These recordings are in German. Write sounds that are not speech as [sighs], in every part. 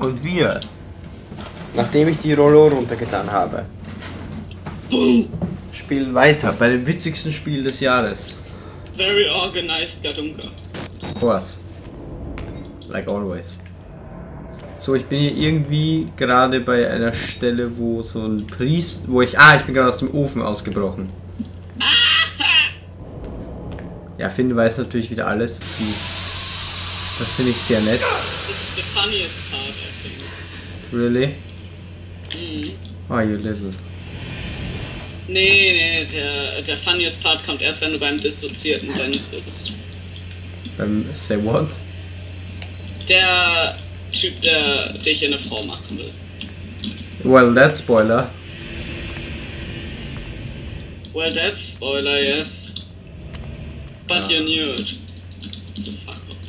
Und wir, nachdem ich die Rollo runtergetan habe, spielen weiter bei dem witzigsten Spiel des Jahres. Very organized Gadunka. Of course. Like always. So, ich bin hier irgendwie gerade bei einer Stelle, wo so ein Priest, wo ich, ah, ich bin gerade aus dem Ofen ausgebrochen. Ja, Finn weiß natürlich wieder alles. Das finde ich, das finde ich sehr nett. Is the funniest. Really? Mhm. Oh, you little. Nee, nee, der, der funniest Part kommt erst, wenn du beim dissoziierten Dennis bist. Ähm, say what? Der Typ, der dich in eine Frau machen will. Well, that spoiler. Well, that's spoiler, yes. But Ja. you knew it.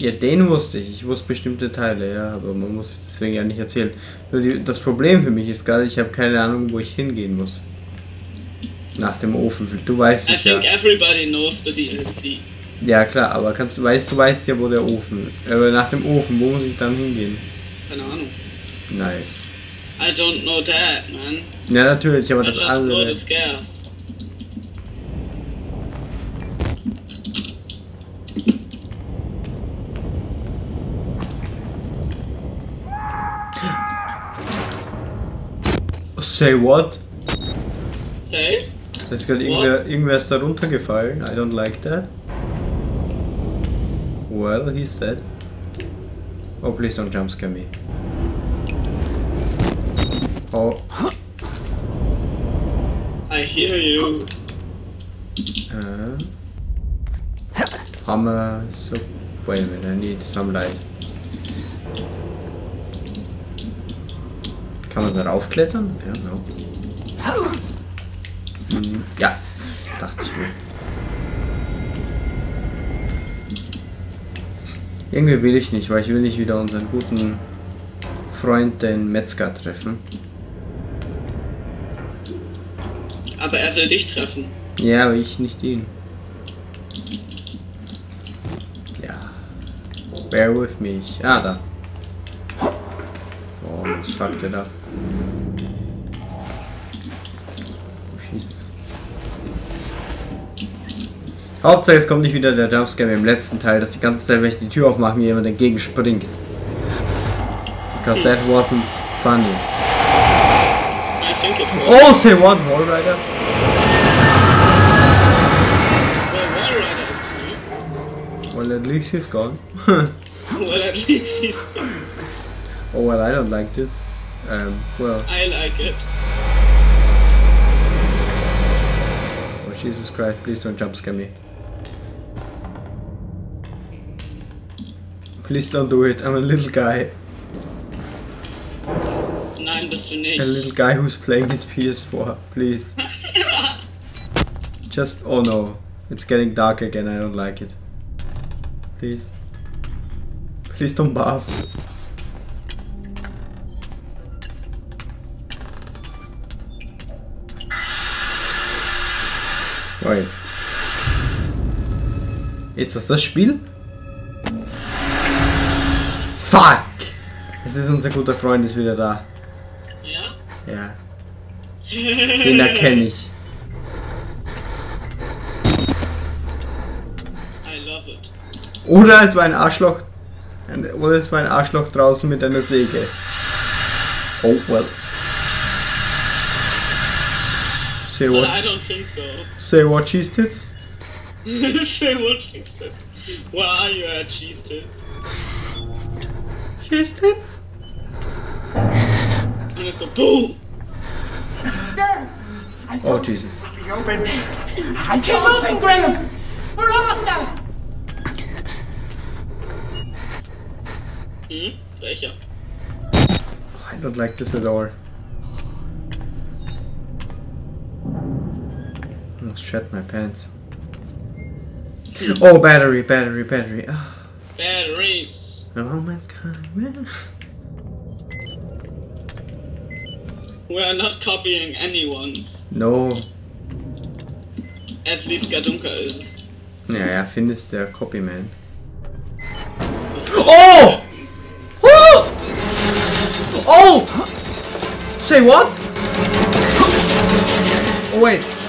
Ja, den wusste ich. Ich wusste bestimmte Teile, ja, aber man muss es deswegen ja nicht erzählen. Nur die, das Problem für mich ist gerade, ich habe keine Ahnung, wo ich hingehen muss. Nach dem Ofen. Du weißt I es ja. think everybody knows the DLC. Ja, klar, aber kannst du weißt, du weißt ja, wo der Ofen. Aber nach dem Ofen, wo muss ich dann hingehen? Keine Ahnung. Nice. I don't know that, man. Ja, natürlich, aber I das just know andere. the scares. Say what? Say? Da ist gerade irgendwer, irgendwer ist da runtergefallen. I don't like that. Well, he's dead. Oh, please don't jump scare me. Oh, I hear you. äh. Hammer, so. Wait a minute, I need some light. Kann man darauf klettern? I don't know. Hm, ja, dachte ich mir. Irgendwie will ich nicht, weil ich will nicht wieder unseren guten Freund, den Metzger, treffen. Aber er will dich treffen. Ja, aber ich nicht ihn. Ja. Bear with me. Ah, da. Oh, was fuckt er da? Hauptsache es kommt nicht wieder der Jumpscare wie im letzten Teil, dass die ganze Zeit, wenn ich die Tür aufmache, mir jemand entgegen springt. Because that wasn't funny. I think it was. Oh, say what, Wallrider? Well, Wallrider is cool. Well, at least he's gone. Well, at least he's oh, well, I don't like this. Um, well, I like it. oh Jesus Christ, please don't jump scare me. Please don't do it, I'm a little guy. Nein, bist du A little guy who's playing his PS4, please. [laughs] Just, oh no, it's getting dark again, I don't like it. Please. Please don't buff. Wait. Ist das das Spiel? Es ist unser guter Freund, ist wieder da. Ja? Ja. Den erkenne ich. I love it. Oder es war ein Arschloch. Oder es war ein Arschloch draußen mit einer Säge. Oh, well. Say what? I don't think so. Say what, cheese tits? [laughs] Say what she said. Where are you at, cheese tits? Cheese tits? And it's a boom! Oh, Jesus. Be open. I Keep moving, Graham. We're almost out. Hm? Welcher? I don't like this at all. I almost shat my pants. Hmm. Oh, battery, battery, battery. Ah. The moment's coming. We are not copying anyone. No. At least Gadunka is. Ja, ja, Finn ist der Copyman. This oh! Oh! oh! oh! Say what? Oh wait.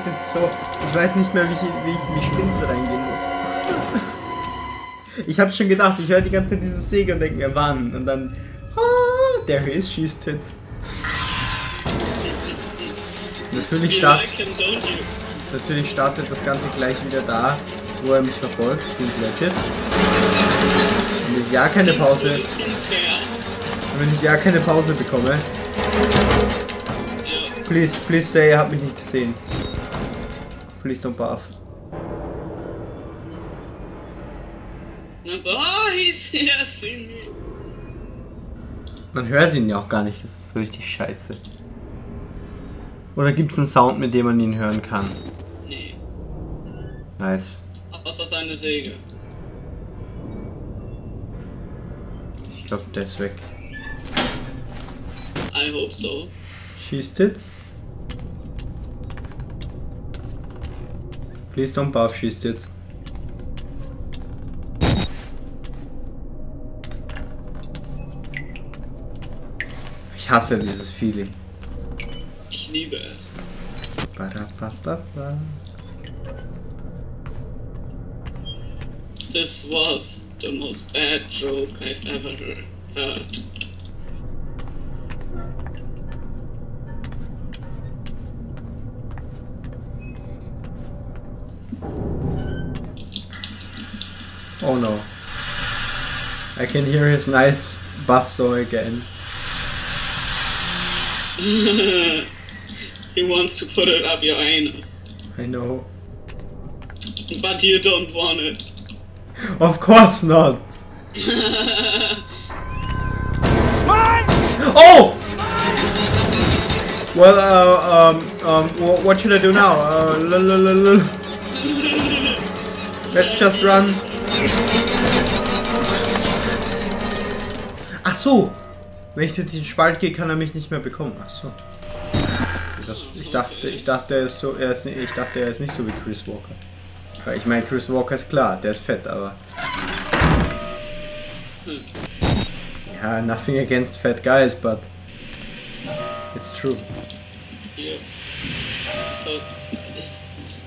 Hate it so. Ich weiß nicht mehr, wie ich, wie ich in die Spinte reingehen muss. Ich habe schon gedacht, ich höre die ganze Zeit diese Säge und denke mir, wann? Und dann, ah, there he is, she's tits. Natürlich, You start, like him, don't you? natürlich startet das Ganze gleich wieder da, wo er mich verfolgt. Sind legit. Wenn ich ja keine Pause, wenn ich ja keine Pause bekomme. Please, please say, er hat mich nicht gesehen. Please don't buff. Also, oh, he's here, me. Man hört ihn ja auch gar nicht, das ist so richtig scheiße. Oder gibt es einen Sound, mit dem man ihn hören kann? Nee, Nice. außer seine Säge. Ich glaube, der ist weg. I hope so. She's tits. Please don't buff, she's tits. Ich hasse dieses Feeling. Ich liebe es. Ba-da-ba-ba-ba. This was the most bad joke I've ever heard. Oh no. I can hear his nice basso again. he wants to put it up your anus. I know. But you don't want it. Of course not. Oh! Well, uh, um, um, wh- what should I do now? Uh, Let's just run. Ach so. Wenn ich durch diesen Spalt gehe, kann er mich nicht mehr bekommen. Ach so. Das, ich dachte, ich dachte, er ist so, er ist, ich dachte, er ist nicht so wie Chris Walker. Ich meine, Chris Walker ist klar, der ist fett, aber. Ja, nothing against fat guys, but it's true.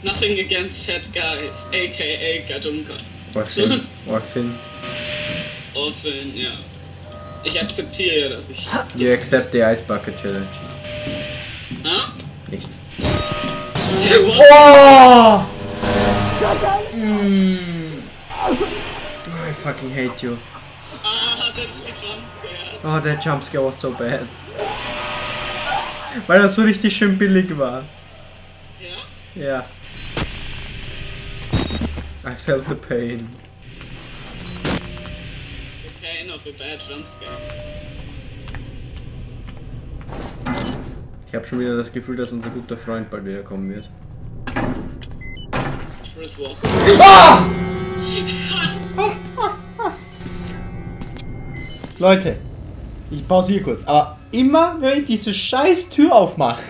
Nothing against fat guys, aka Gadunka. Or Finn. Or Finn. Orphan, ja. Ich akzeptiere, dass ich. You accept the Ice Bucket Challenge. Ha? Nichts. Oh! Mm. Oh, I fucking hate you. Ah, that's the jump scare. Oh, der Jumpscare was so bad. Weil das so richtig schön billig war. Ja? Ja. I felt the pain. The pain of a bad jump scare. Ich habe schon wieder das Gefühl, dass unser guter Freund bald wiederkommen wird. Chris Walker. Ah! Leute, ich pausiere kurz, aber immer wenn ich diese scheiß Tür aufmache,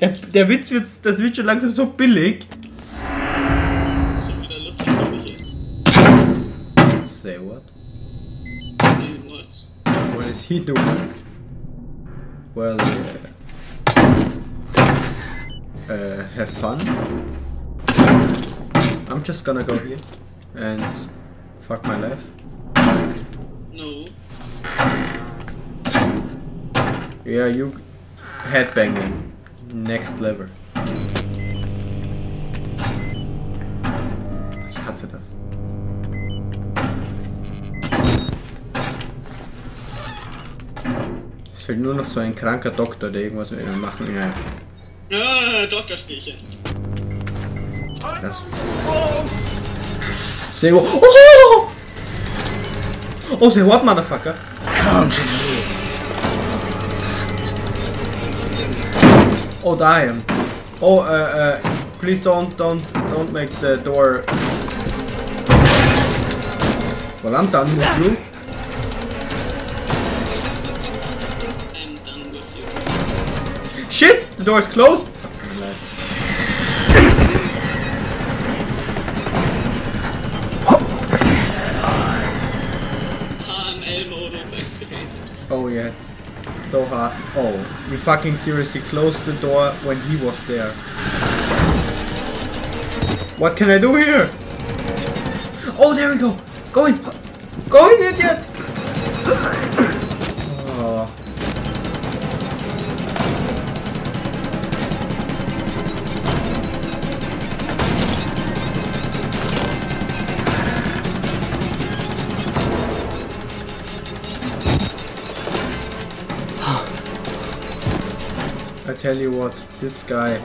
der, der Witz wird, das wird schon langsam so billig. Say what? Say what? What is he doing? Well, uh, uh, have fun. I'm just gonna go here and fuck my life. No. Yeah, you headbanging. Next level. Ich hasse das. Fehlt nur noch so ein kranker Doktor, der irgendwas mit ihm machen kann. Ah, Doktorspielchen. Das. Say what? Oh! Oh, say what, motherfucker? Come to me. Oh, damn. Oh, uh, uh, please don't, don't, don't make the door. Well, I'm done with you. The door is closed. Oh yes, so hard. Oh, you fucking seriously closed the door when he was there. What can I do here? Oh, there we go. Go in. Go in, idiot. Tell you what, this guy.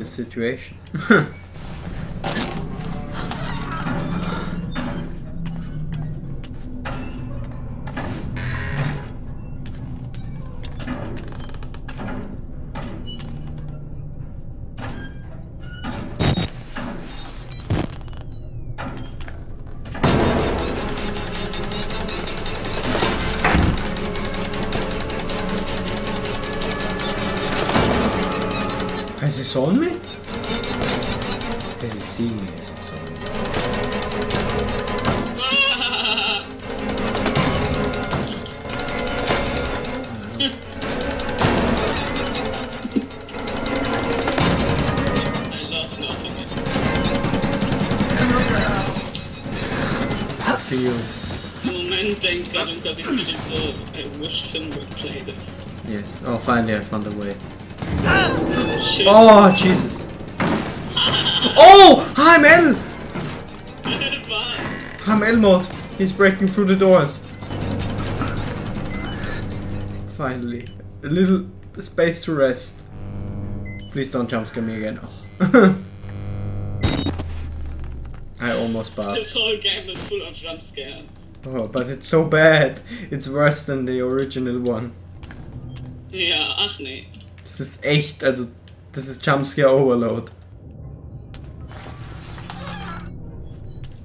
This situation. [laughs] Has he saw me? Has he seen me? Has he saw me? Ah! I love nothing. Fields. Im Moment denkt gerade dass ich wirklich so, I wish Finn would play this. Yes. Oh, finally I found a way. Shit. Oh, Jesus. Oh! I'm! Bye. HML mode. He's breaking through the doors. Finally. A little space to rest. Please don't jump scare me again. Oh. [laughs] I almost passed. This whole game is full of jump scares. Oh, but it's so bad. It's worse than the original one. Ja, ach nee. Das ist echt, also, das ist Jumpscare Overload.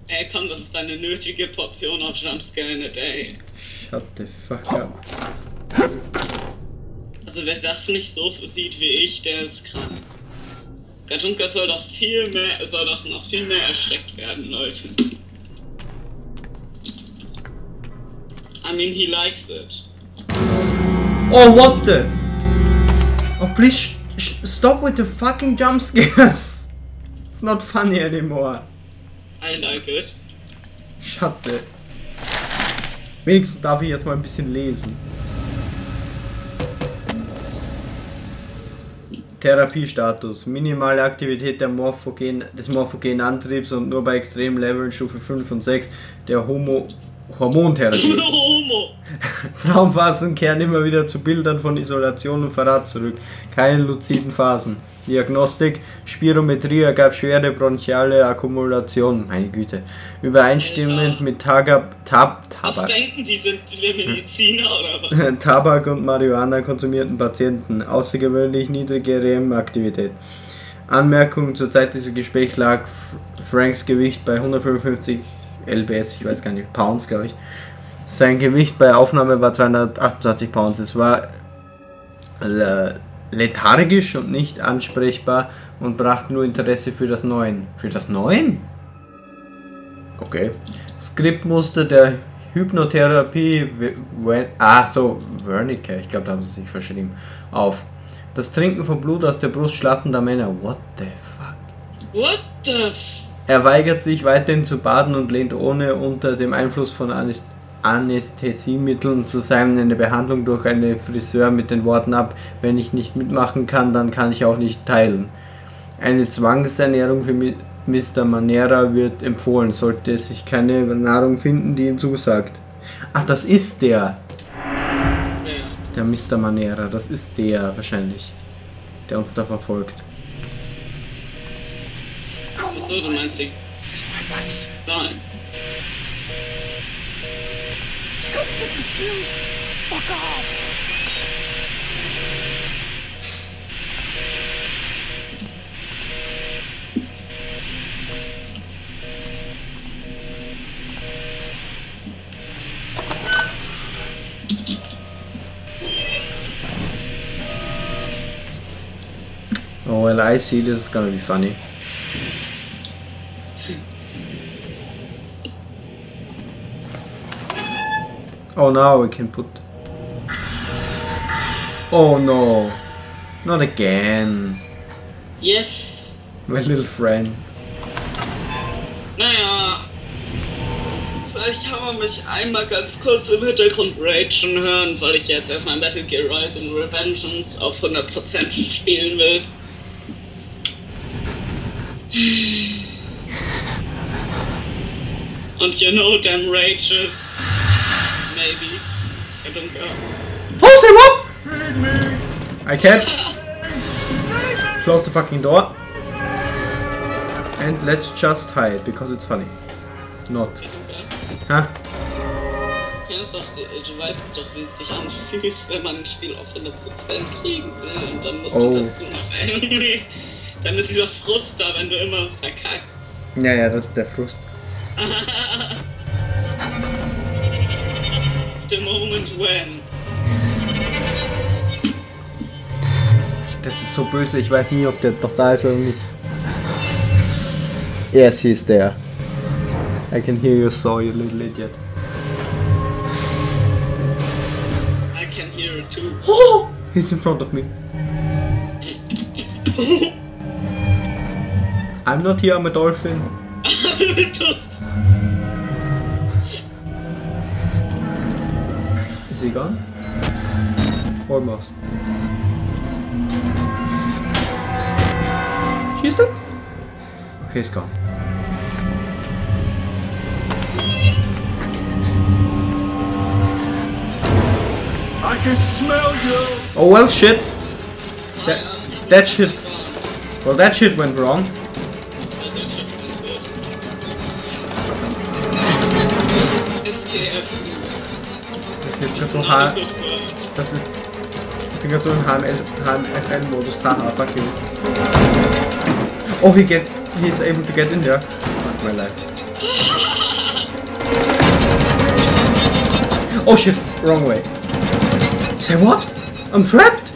Ey, komm, das ist deine nötige Portion of Jumpscare in a day. Shut the fuck up. Also wer das nicht so sieht wie ich, der ist krank. Gadunka soll doch viel mehr, soll doch noch viel mehr erschreckt werden, Leute. I mean, he likes it. Oh, what the? Oh, please stop with the fucking jump scares. [laughs] It's not funny anymore. I like it. Shut. Wenigstens darf ich jetzt mal ein bisschen lesen. Therapiestatus. Minimale Aktivität der Morphogen, des morphogenen Antriebs und nur bei extremen Leveln Stufe 5 und 6 der Homo Hormontherapie. [laughs] Traumphasen [laughs] kehren immer wieder zu Bildern von Isolation und Verrat zurück. Keine luziden Phasen. Diagnostik, Spirometrie ergab schwere bronchiale Akkumulation. Meine Güte. Übereinstimmend mit Tagab, Tab, Was Tabak. denken die, sind wir Mediziner oder was? [laughs] Tabak und Marihuana konsumierten Patienten. Außergewöhnlich niedrige REM-Aktivität. Anmerkung: Zur Zeit dieses Gesprächs lag Franks Gewicht bei 155 lbs, ich weiß gar nicht, Pounds, glaube ich. Sein Gewicht bei Aufnahme war 228 Pounds. Es war äh, lethargisch und nicht ansprechbar und brachte nur Interesse für das Neuen. Für das Neuen? Okay. Skriptmuster der Hypnotherapie, Wen- ah so, Wernicke, ich glaube, da haben sie sich verschrieben, auf. Das Trinken von Blut aus der Brust schlafender Männer. What the fuck? What the f... Er weigert sich weiterhin zu baden und lehnt ohne unter dem Einfluss von Anäst Anästhesiemitteln zu sein eine Behandlung durch einen Friseur mit den Worten ab, wenn ich nicht mitmachen kann, dann kann ich auch nicht teilen. Eine Zwangsernährung für Mr. Manera wird empfohlen, sollte es sich keine Nahrung finden, die ihm zusagt. Ach, das ist der, der Mr. Manera, das ist der wahrscheinlich, der uns da verfolgt. Achso, du meinst die... Nein. Oh, well, I see this is gonna be funny. Oh, now we can put. Oh no, not again, Yes! my little friend. Naja. Vielleicht kann man mich einmal ganz kurz im Hintergrund ragen hören, weil ich jetzt erstmal Metal Gear Rising Revengeance auf 100% spielen will. [sighs] Und you know them rages. Maybe. I don't know. Hose him up! I can't. Close the fucking door. And let's just hide because it's funny. Not. Huh? Du kennst doch, du weißt doch, wie es sich anfühlt, wenn man ein Spiel auf 100% kriegen will und dann musst Oh. du dazu noch irgendwie. Dann ist dieser Frust da, wenn du immer verkackst. Ja, ja, das ist der Frust. [laughs] so böse, ich weiß nie, ob der noch da ist oder nicht. Yes, he's there. I can hear your saw, you little idiot. I can hear it too. Oh! He's in front of me. I'm not here, I'm a dolphin. [laughs] Is he gone? Almost. She's dead? Okay, he's gone. I can smell you. Oh well, shit. That, that shit. Well, that shit went wrong. STF. Das ist jetzt gerade so H. Das ist. Ich bin gerade so im HML, HMFN-Modus. Haha, fuck you. Oh, he get. He is able to get in there. Fuck my life. Oh shit, wrong way. Say what? I'm trapped?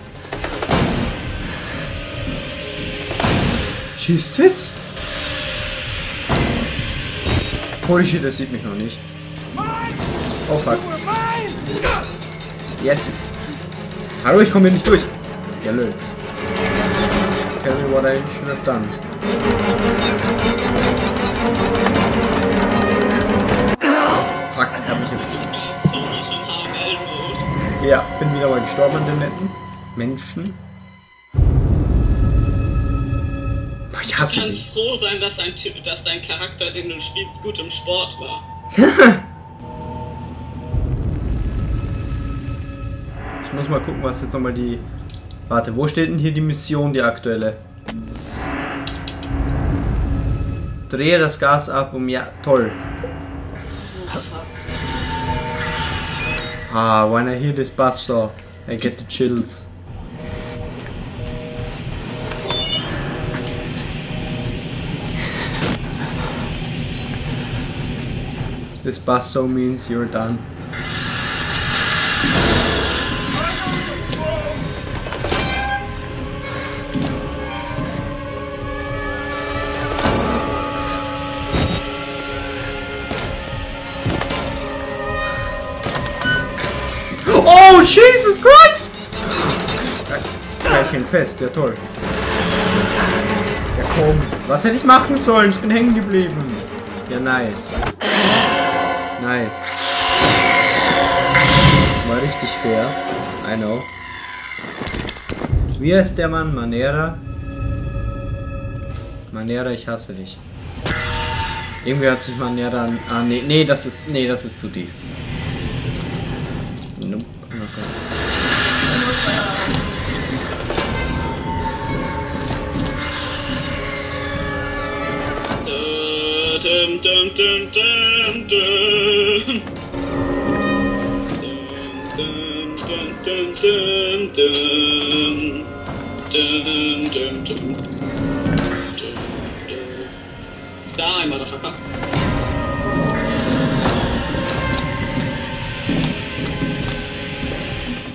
She's tits? Holy shit, er sieht mich noch nicht. Oh fuck. Yes. Hallo, ich komme hier nicht durch. Ja, Lötz. Tell me what I should have done. Fuck, ich hab mich erwischt. Ja, bin wieder mal gestorben an den netten Menschen. Boah, ich Du hasse kannst die. froh sein, dass, ein, Ty- dass dein Charakter, den du spielst, gut im Sport war. [laughs] Ich muss mal gucken, was jetzt nochmal die... Warte, wo steht denn hier die Mission, die aktuelle? Drehe das Gas ab, um... Ja, toll. Ah, when I hear this bass saw, I get the chills. This bass saw means you're done. Ja, ich häng fest, ja toll. Ja komm, was hätte ich machen sollen? Ich bin hängen geblieben. Ja, nice. Nice. War richtig fair. I know. Wie heißt der Mann? Manera? Manera, ich hasse dich. Irgendwie hat sich Manera an... Ah, nee, nee, das ist... Nee, das ist zu tief. dun dun dun dun dun. Dun dun dun dun dun. Dun dun dun. Die, motherfucker.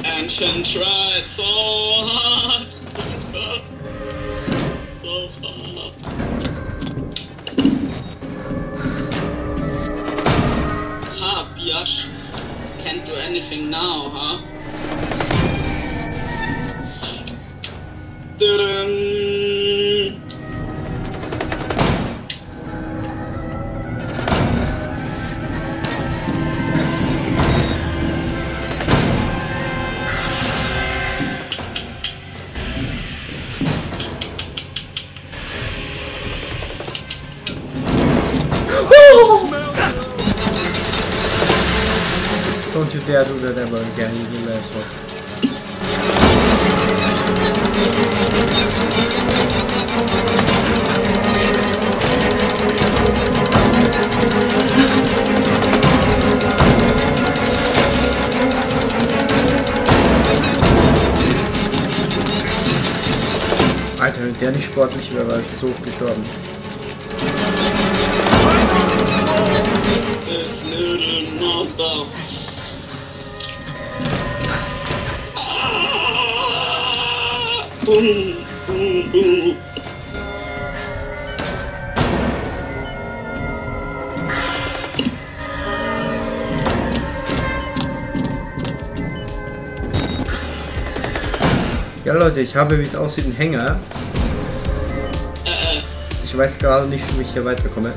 Ancient rites all. Oh, anything now, huh? That ever again, you little asshole. Alter, wenn der nicht sportlich wäre, wäre ich so oft gestorben. Boom, boom, boom. Ja Leute, ich habe, wie es aussieht, einen Hänger. Äh, äh, Ich weiß gerade nicht, wie ich hier weiterkomme.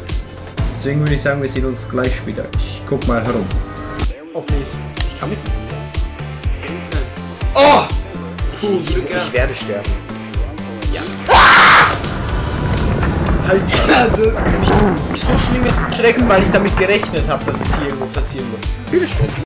Deswegen würde ich sagen, wir sehen uns gleich wieder. Ich guck mal herum. Oh, please. Ich kann mit. Puh, ich, ich werde sterben. Ja. Alter, das ist so schlimm mit Schrecken, weil ich damit gerechnet habe, dass es hier irgendwo passieren muss. Bitte schön.